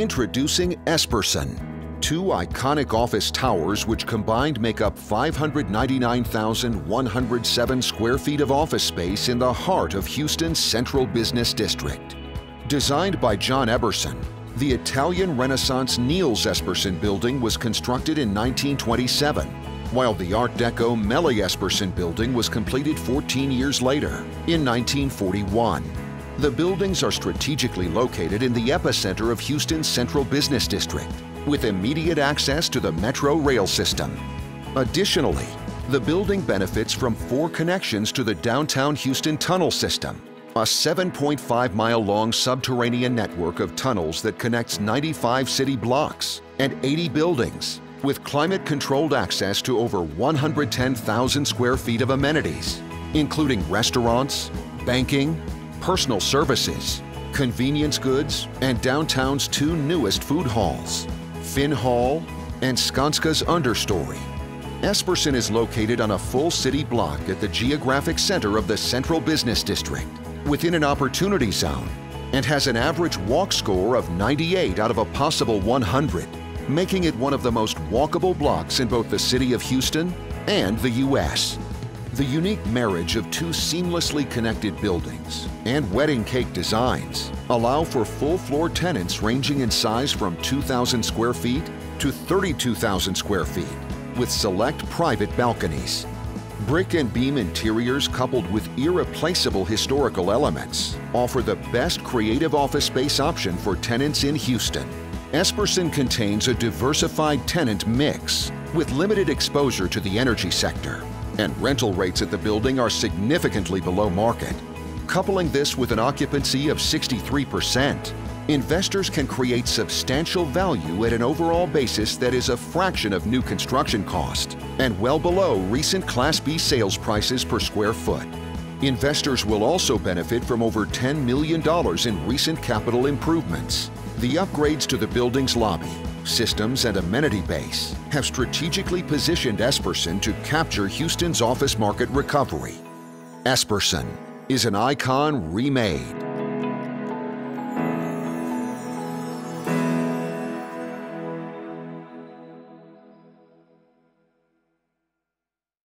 Introducing Esperson, two iconic office towers which combined make up 599,107 square feet of office space in the heart of Houston's Central Business District. Designed by John Eberson, the Italian Renaissance Niels Esperson building was constructed in 1927, while the Art Deco Mellie Esperson building was completed 14 years later, in 1941. The buildings are strategically located in the epicenter of Houston's Central Business District, with immediate access to the Metro rail system. Additionally, the building benefits from four connections to the downtown Houston tunnel system, a 7.5 mile long subterranean network of tunnels that connects 95 city blocks and 80 buildings, with climate controlled access to over 110,000 square feet of amenities, including restaurants, banking, personal services, convenience goods, and downtown's two newest food halls, Finn Hall and Skanska's understory. Esperson is located on a full city block at the geographic center of the Central Business District within an opportunity zone and has an average walk score of 98 out of a possible 100, making it one of the most walkable blocks in both the city of Houston and the U.S. The unique marriage of two seamlessly connected buildings and wedding cake designs allow for full floor tenants ranging in size from 2,000 square feet to 32,000 square feet with select private balconies. Brick and beam interiors coupled with irreplaceable historical elements offer the best creative office space option for tenants in Houston. Esperson contains a diversified tenant mix with limited exposure to the energy sector, and rental rates at the building are significantly below market. Coupling this with an occupancy of 63%, investors can create substantial value at an overall basis that is a fraction of new construction cost and well below recent Class B sales prices per square foot. Investors will also benefit from over $10 million in recent capital improvements. The upgrades to the building's lobby, systems, and amenity base have strategically positioned Esperson to capture Houston's office market recovery. Esperson is an icon remade.